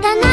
ったな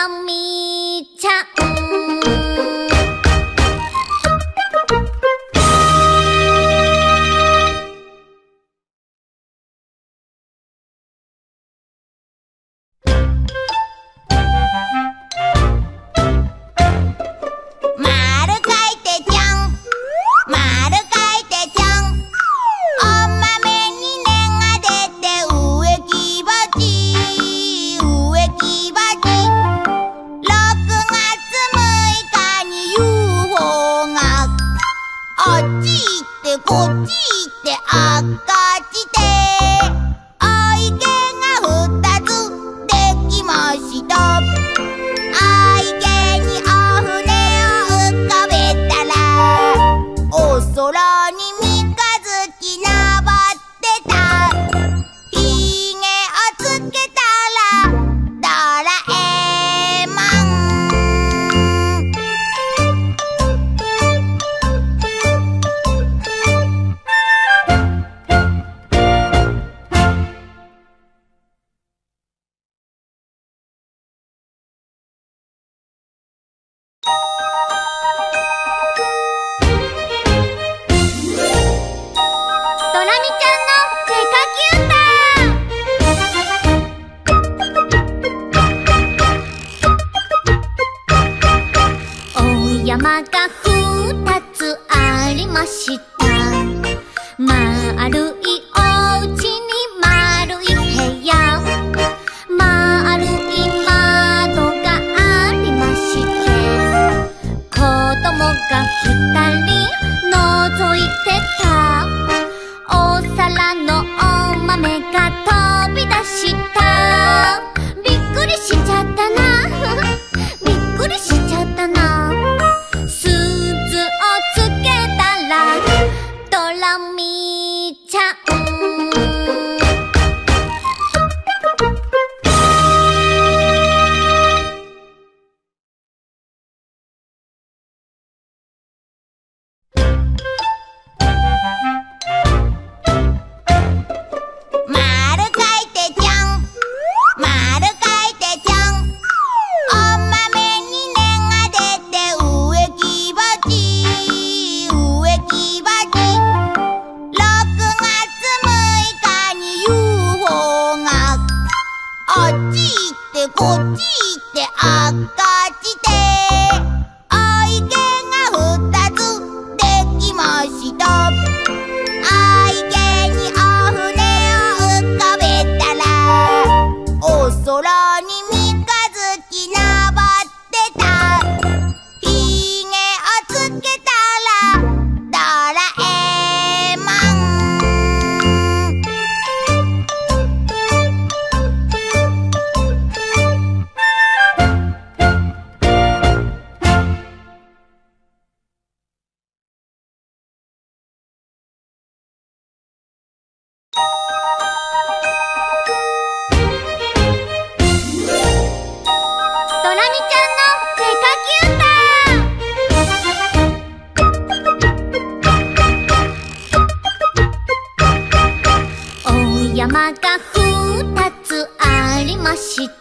ドラミちゃん cajita が二つありました。